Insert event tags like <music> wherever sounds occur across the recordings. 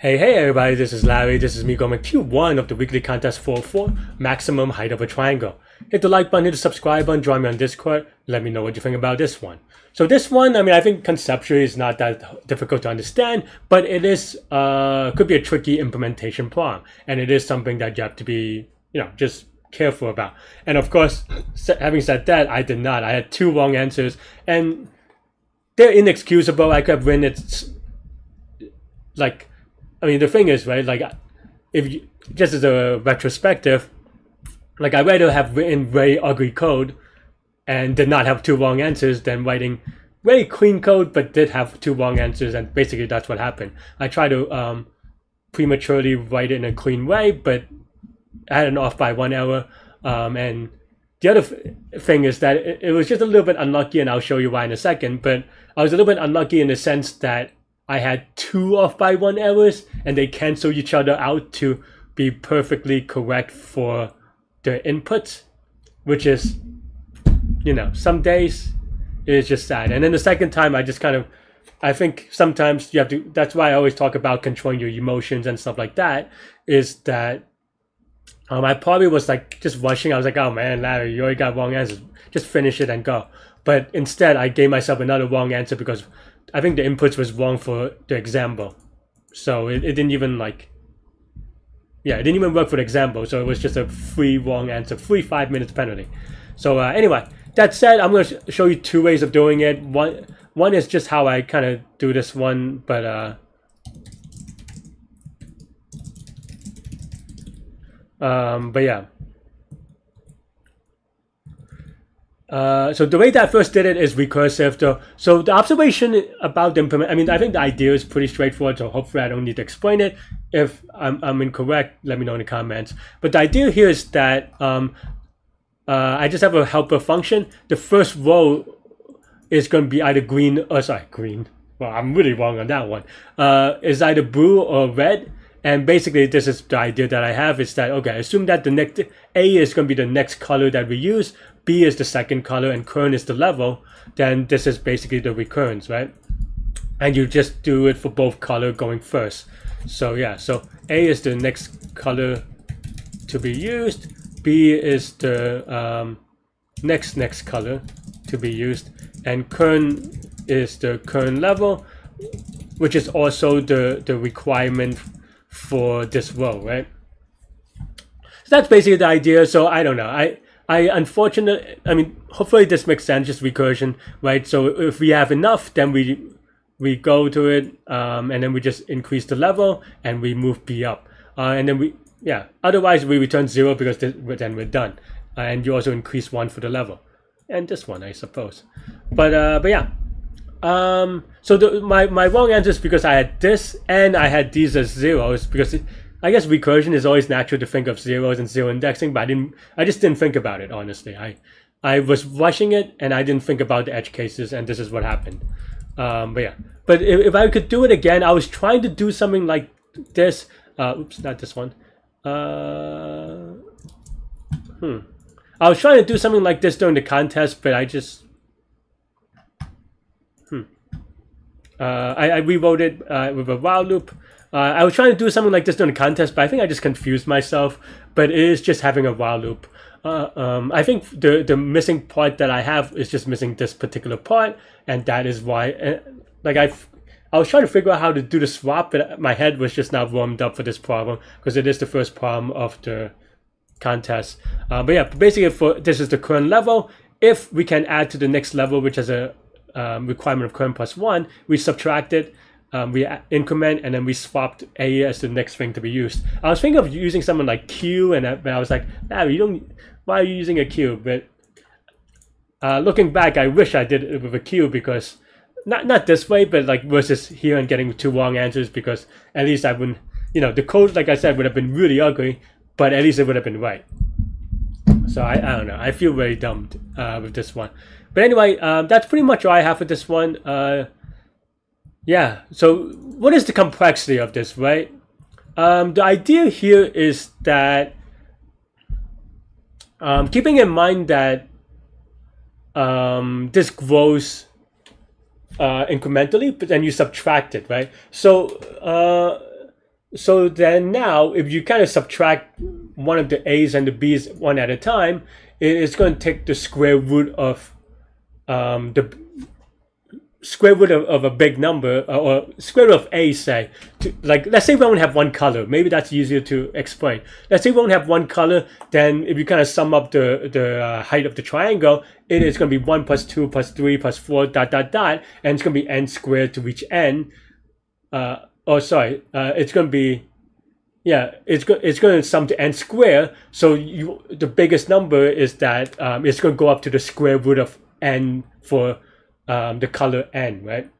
Hey, hey everybody, this is Larry. This is me going Q1 of the weekly contest for 4 maximum height of a triangle. Hit the like button, hit the subscribe button, join me on Discord. Let me know what you think about this one. So this one, I mean, I think conceptually is not that difficult to understand, but it is, uh, could be a tricky implementation problem. And it is something that you have to be, you know, just careful about. And of course, having said that, I did not. I had two wrong answers and they're inexcusable. I could have written it like I mean, the thing is, right? Like, if you, just as a retrospective, like I'd rather have written very ugly code and did not have two wrong answers than writing very clean code but did have two wrong answers, and basically that's what happened. I tried to um, prematurely write it in a clean way, but I had an off by one error, um, and the other thing is that it, it was just a little bit unlucky, and I'll show you why in a second. But I was a little bit unlucky in the sense that I had two off by one errors and they cancel each other out to be perfectly correct for the inputs, which is, you know, some days it is just sad. And then the second time, I just kind of, I think sometimes you have to, that's why I always talk about controlling your emotions and stuff like that, is that um, I probably was like just rushing. I was like, oh man, Larry, you already got wrong answers. Just finish it and go. But instead, I gave myself another wrong answer because I think the inputs was wrong for the example. So it, it didn't even like, yeah, it didn't even work for the example. So it was just a free wrong answer, free five minutes penalty. So uh, anyway, that said, I'm going to show you two ways of doing it. One, one is just how I kind of do this one, but uh, um, but yeah. Uh, so the way that I first did it is recursive. So the observation about the implement, I mean, I think the idea is pretty straightforward. So hopefully I don't need to explain it. If I'm, I'm incorrect, let me know in the comments. But the idea here is that um, uh, I just have a helper function. The first row is going to be either green, or sorry, green. Well, I'm really wrong on that one. Uh, is either blue or red. And basically, this is the idea that I have is that, okay, assume that the next A is going to be the next color that we use, B is the second color, and current is the level, then this is basically the recurrence, right? And you just do it for both color going first. So yeah, so A is the next color to be used, B is the um, next next color to be used, and current is the current level, which is also the, the requirement for this row, right? So that's basically the idea. So I don't know. I I unfortunately, I mean, hopefully this makes sense, just recursion, right? So if we have enough, then we we go to it, um, and then we just increase the level, and we move B up, uh, and then we yeah. Otherwise, we return zero because then we're done, uh, and you also increase one for the level, and this one, I suppose. But uh, but yeah. Um, so the, my, my wrong answer is because I had this and I had these as zeros because it, I guess recursion is always natural to think of zeros and zero indexing, but I didn't. I just didn't think about it honestly. I I was rushing it and I didn't think about the edge cases, and this is what happened. Um, but yeah, but if, if I could do it again, I was trying to do something like this. Uh, oops, not this one. Uh, hmm. I was trying to do something like this during the contest, but I just Uh, I, I rewrote it uh, with a while loop. Uh, I was trying to do something like this during the contest, but I think I just confused myself. But it is just having a while loop. Uh, um, I think the the missing part that I have is just missing this particular part, and that is why. Uh, like I, I was trying to figure out how to do the swap, but my head was just not warmed up for this problem because it is the first problem of the contest. Uh, but yeah, basically for this is the current level. If we can add to the next level, which has a um, requirement of current plus one, we subtract it um, we increment and then we swapped A as the next thing to be used. I was thinking of using something like queue, and I, but I was like, nah, you don't. Why are you using a queue? But uh, looking back, I wish I did it with a queue because not not this way, but like versus here and getting two wrong answers because at least I wouldn't. You know, the code, like I said, would have been really ugly, but at least it would have been right. So I, I don't know. I feel very dumb uh, with this one. But anyway, um, that's pretty much all I have for this one. Uh, yeah. So what is the complexity of this, right? Um, the idea here is that um, keeping in mind that um, this grows uh, incrementally, but then you subtract it, right? So uh, so then now, if you kind of subtract one of the a's and the b's one at a time, it's going to take the square root of um, the square root of, of a big number uh, or square root of a say to, like let's say we only have one color. Maybe that's easier to explain. Let's say we only have one color then if you kind of sum up the the uh, height of the triangle it is going to be 1 plus 2 plus 3 plus 4 dot dot dot and it's going to be n squared to reach n. Uh, oh sorry uh, it's going to be yeah it's go- it's going to sum to n squared so you the biggest number is that um, it's going to go up to the square root of n for um, the color n, right?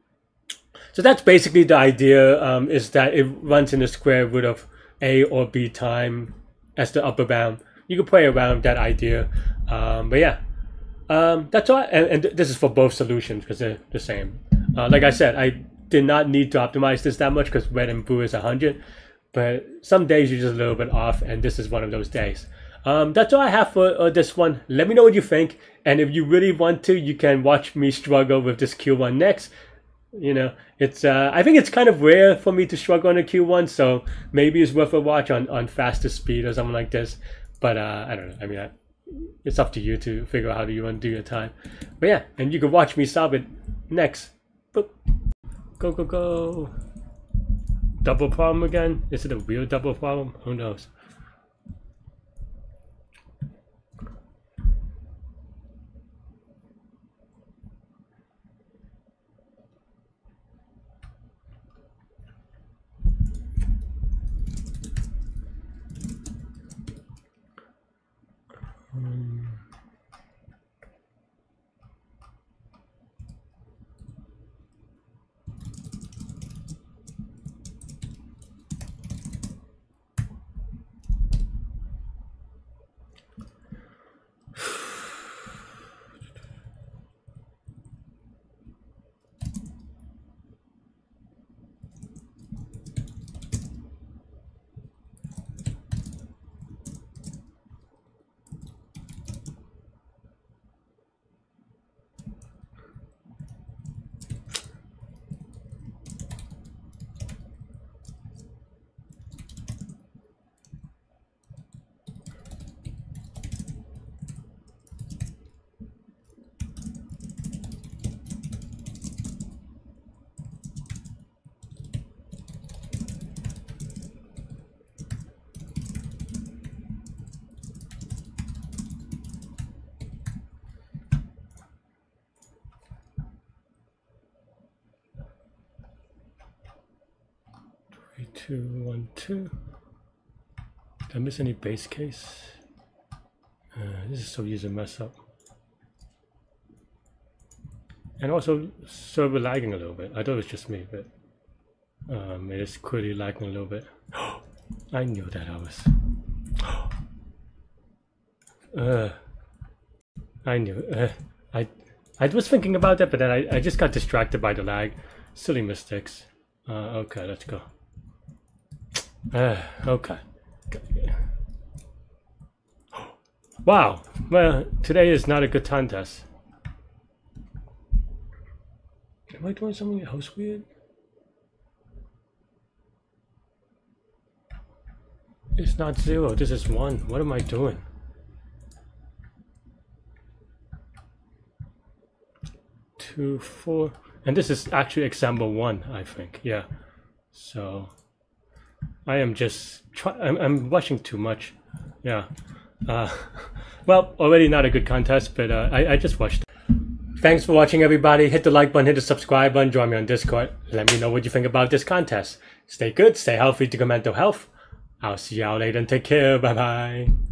So that's basically the idea um, is that it runs in the square root of a or b time as the upper bound. You can play around that idea. Um, but yeah, um, that's all. And, and, this is for both solutions because they're the same. Uh, like I said, I did not need to optimize this that much because red and blue is 100. But some days you're just a little bit off, and this is one of those days. Um, that's all I have for uh, this one. Let me know what you think. And if you really want to, you can watch me struggle with this Q1 next. You know, it's uh, I think it's kind of rare for me to struggle on a Q1, so maybe it's worth a watch on, on faster speed or something like this. But uh, I don't know. I mean, I, it's up to you to figure out how do you want to do your time. But yeah, and you can watch me solve it next. Boop. Go, go, go. Double problem again? Is it a real double problem? Who knows? Two, one, two. Did I miss any base case? Uh, this is so easy to mess up. And also server lagging a little bit. I thought it was just me, but um, it is clearly lagging a little bit. <gasps> I knew that I was. <gasps> uh, I knew. Uh, I I was thinking about that, but then I, I just got distracted by the lag. Silly mistakes. Uh, okay, let's go. Uh, okay. Wow. Well, today is not a good time test. Am I doing something else weird? It's not zero, this is one. What am I doing? Two, four, and this is actually example one, I think, yeah. So, I am just try I'm, I'm rushing too much. Yeah. Uh, <laughs> well, already not a good contest, but uh, I, I just watched. Thanks for watching, everybody. Hit the like button, hit the subscribe button, join me on Discord. Let me know what you think about this contest. Stay good, stay healthy to good mental health. I'll see y'all later and take care. Bye bye.